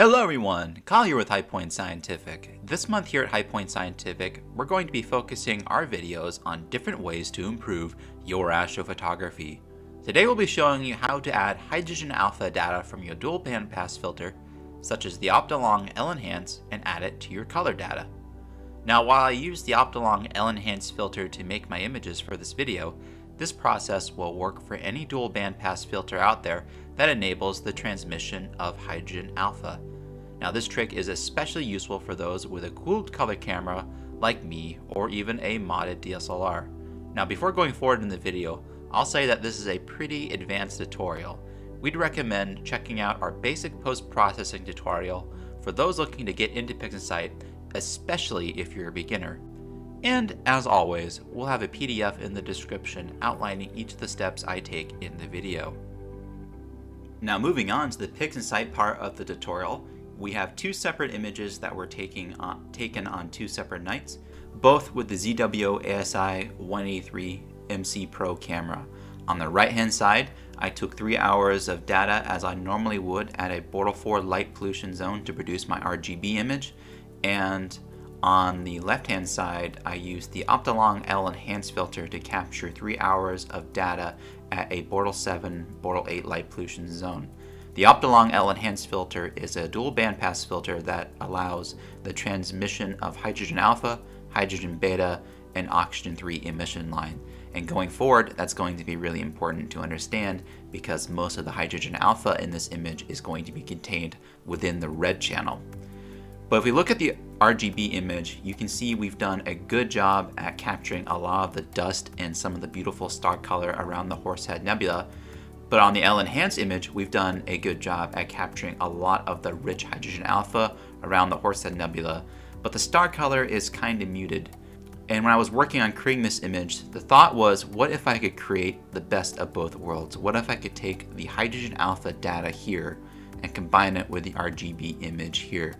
Hello everyone, Kyle here with High Point Scientific. This month here at High Point Scientific, we're going to be focusing our videos on different ways to improve your astrophotography. Today we'll be showing you how to add hydrogen alpha data from your dual bandpass filter, such as the Optolong L-Enhance, and add it to your color data. Now while I use the Optolong L-Enhance filter to make my images for this video, this process will work for any dual bandpass filter out there that enables the transmission of hydrogen alpha. Now this trick is especially useful for those with a cooled color camera like me or even a modded DSLR. Now before going forward in the video, I'll say that this is a pretty advanced tutorial. We'd recommend checking out our basic post-processing tutorial for those looking to get into PixInsight, especially if you're a beginner. And as always, we'll have a PDF in the description outlining each of the steps I take in the video. Now moving on to the PixInsight part of the tutorial, we have two separate images that were taking on, taken on two separate nights, both with the ZWO ASI 183 MC Pro camera. On the right hand side, I took three hours of data as I normally would at a Bortle 4 light pollution zone to produce my RGB image, and on the left hand side, I used the Optolong L Enhance filter to capture three hours of data at a Bortle 7, Bortle 8 light pollution zone. The Optolong L Enhance filter is a dual bandpass filter that allows the transmission of hydrogen alpha, hydrogen beta, and oxygen 3 emission line. And going forward, that's going to be really important to understand because most of the hydrogen alpha in this image is going to be contained within the red channel. But if we look at the RGB image, you can see we've done a good job at capturing a lot of the dust and some of the beautiful star color around the Horsehead Nebula, but on the L-Enhance image, we've done a good job at capturing a lot of the rich hydrogen alpha around the Horsehead Nebula, but the star color is kind of muted. And when I was working on creating this image, the thought was, what if I could create the best of both worlds? What if I could take the hydrogen alpha data here and combine it with the RGB image here?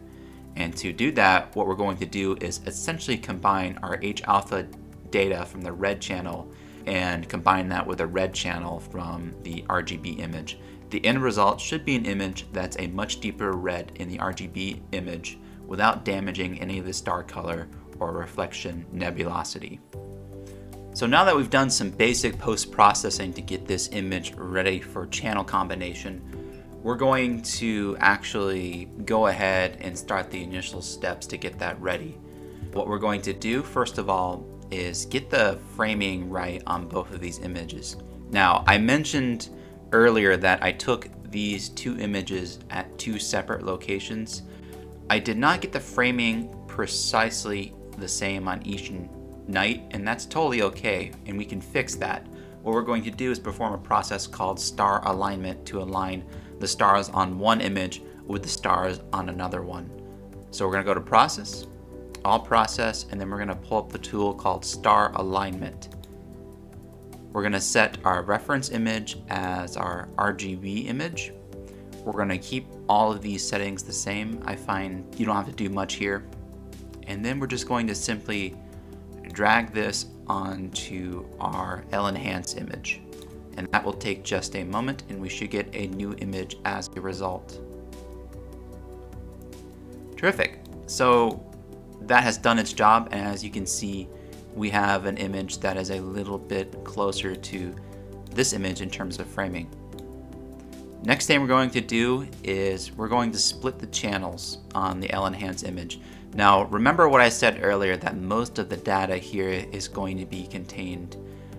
And to do that, what we're going to do is essentially combine our H alpha data from the red channel and combine that with a red channel from the RGB image. The end result should be an image that's a much deeper red in the RGB image without damaging any of the star color or reflection nebulosity. So now that we've done some basic post-processing to get this image ready for channel combination, we're going to actually go ahead and start the initial steps to get that ready. What we're going to do, first of all, is get the framing right on both of these images. Now, I mentioned earlier that I took these two images at two separate locations. I did not get the framing precisely the same on each night, and that's totally okay, and we can fix that. What we're going to do is perform a process called star alignment to align the stars on one image with the stars on another one. So we're going to go to Process, all process, and then we're gonna pull up the tool called star alignment. We're gonna set our reference image as our RGB image. We're gonna keep all of these settings the same. I find you don't have to do much here. And then we're just going to simply drag this onto our L-Enhance image. And that will take just a moment and we should get a new image as a result. Terrific. So that has done its job and as you can see we have an image that is a little bit closer to this image in terms of framing. Next thing we're going to do is we're going to split the channels on the L-Enhance image. Now remember what I said earlier that most of the data here is going to be contained,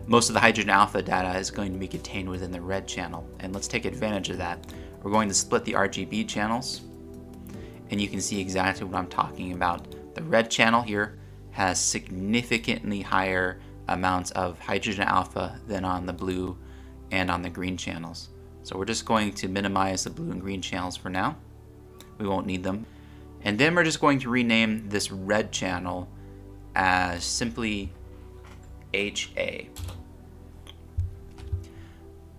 most of the hydrogen alpha data is going to be contained within the red channel and let's take advantage of that. We're going to split the RGB channels and you can see exactly what I'm talking about. The red channel here has significantly higher amounts of hydrogen alpha than on the blue and on the green channels. So we're just going to minimize the blue and green channels for now. We won't need them. And then we're just going to rename this red channel as simply HA.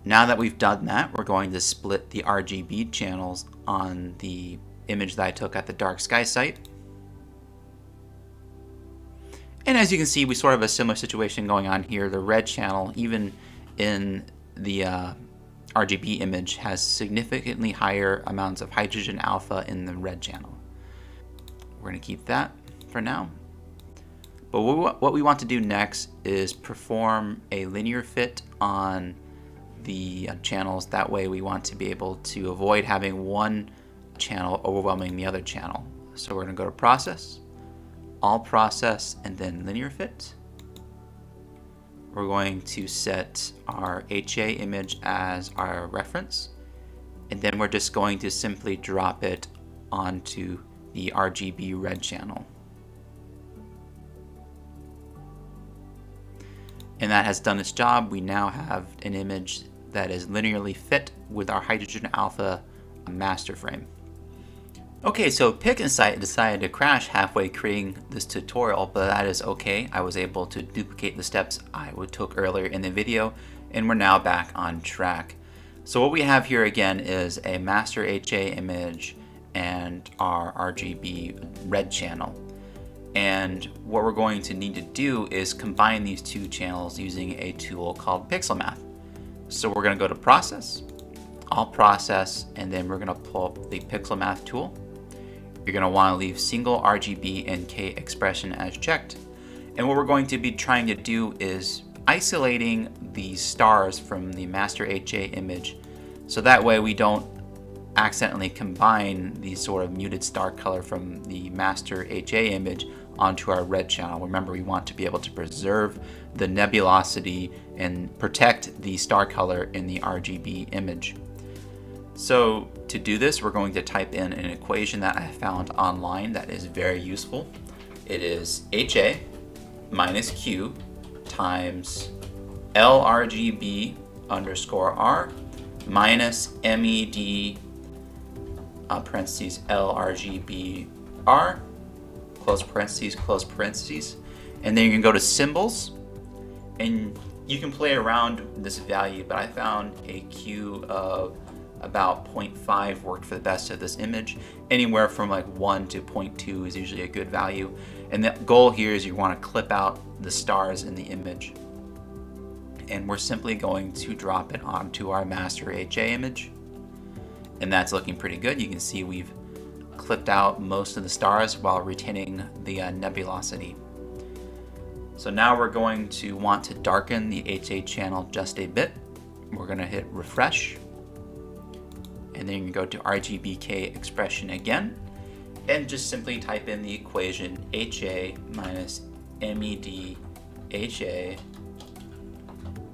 Now that we've done that, we're going to split the RGB channels on the image that I took at the dark sky site. And as you can see, we sort of have a similar situation going on here. The red channel, even in the uh, RGB image has significantly higher amounts of hydrogen alpha in the red channel. We're going to keep that for now. But what we want to do next is perform a linear fit on the uh, channels. That way we want to be able to avoid having one channel overwhelming the other channel. So we're going to go to Process, All Process, and then Linear Fit. We're going to set our HA image as our reference, and then we're just going to simply drop it onto the RGB red channel. And that has done its job. We now have an image that is linearly fit with our hydrogen alpha master frame. Okay, so PixInsight decided to crash halfway creating this tutorial, but that is okay. I was able to duplicate the steps I would took earlier in the video, and we're now back on track. So what we have here again is a master HA image and our RGB red channel. And what we're going to need to do is combine these two channels using a tool called Pixelmath. So we're gonna go to Process, All Process, and then we're gonna pull up the Pixelmath tool you're going to want to leave single RGB and K expression as checked. And what we're going to be trying to do is isolating the stars from the master HA image so that way we don't accidentally combine the sort of muted star color from the master HA image onto our red channel. Remember, we want to be able to preserve the nebulosity and protect the star color in the RGB image. So to do this, we're going to type in an equation that I found online that is very useful. It is HA minus Q times LRGB underscore R minus MED uh, parentheses LRGB R close parentheses, close parentheses. And then you can go to symbols and you can play around this value, but I found a Q of about 0.5 worked for the best of this image. Anywhere from like 1 to 0.2 is usually a good value. And the goal here is you want to clip out the stars in the image. And we're simply going to drop it onto our master HA image. And that's looking pretty good. You can see we've clipped out most of the stars while retaining the uh, nebulosity. So now we're going to want to darken the HA channel just a bit. We're going to hit refresh and then you can go to RGBK expression again and just simply type in the equation HA minus MED HA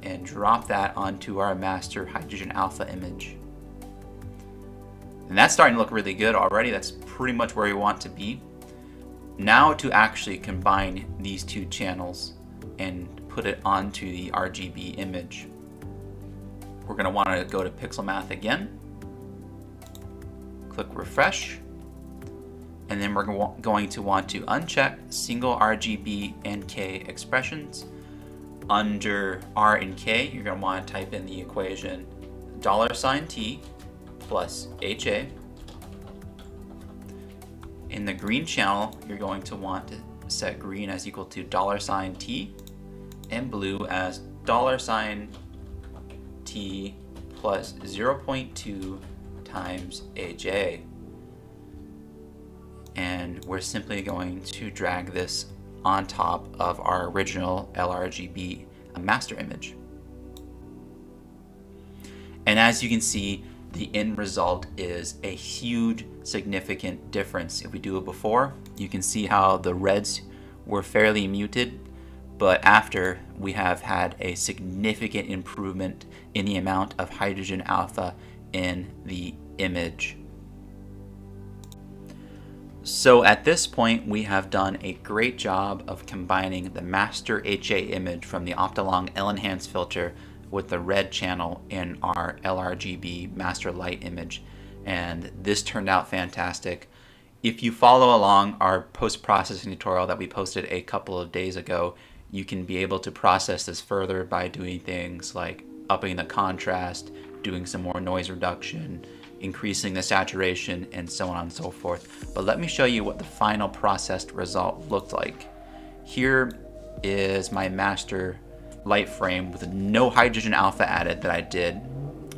and drop that onto our master hydrogen alpha image. And that's starting to look really good already. That's pretty much where we want to be. Now to actually combine these two channels and put it onto the RGB image. We're going to want to go to Pixel Math again click refresh. And then we're going to want to uncheck single RGB and K expressions. Under R and K, you're going to want to type in the equation dollar sign $T plus HA. In the green channel, you're going to want to set green as equal to dollar sign $T and blue as dollar sign $T plus 0.2 times HA. And we're simply going to drag this on top of our original LRGB master image. And as you can see, the end result is a huge significant difference. If we do it before, you can see how the reds were fairly muted, but after we have had a significant improvement in the amount of hydrogen alpha in the image. So at this point, we have done a great job of combining the master HA image from the Optolong L-Enhance filter with the red channel in our LRGB master light image. And this turned out fantastic. If you follow along our post-processing tutorial that we posted a couple of days ago, you can be able to process this further by doing things like upping the contrast, doing some more noise reduction, increasing the saturation, and so on and so forth. But let me show you what the final processed result looked like. Here is my master light frame with no hydrogen alpha added that I did.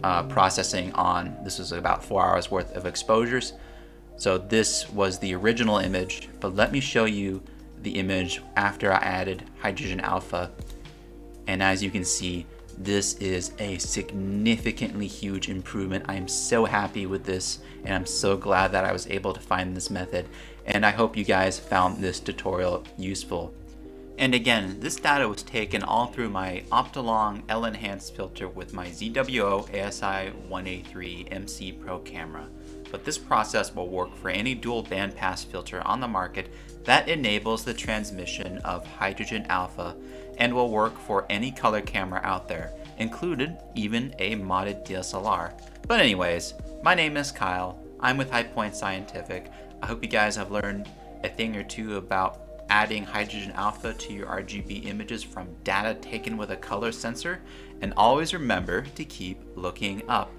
uh, processing on, this was about four hours worth of exposures. So this was the original image, but let me show you the image after I added hydrogen alpha. And as you can see, this is a significantly huge improvement. I am so happy with this and I'm so glad that I was able to find this method and I hope you guys found this tutorial useful. And again, this data was taken all through my Optolong L-Enhanced filter with my ZWO ASI 183 MC Pro camera. But this process will work for any dual bandpass filter on the market that enables the transmission of hydrogen alpha and will work for any color camera out there, included even a modded DSLR. But anyways, my name is Kyle, I'm with High Point Scientific. I hope you guys have learned a thing or two about adding hydrogen alpha to your RGB images from data taken with a color sensor, and always remember to keep looking up.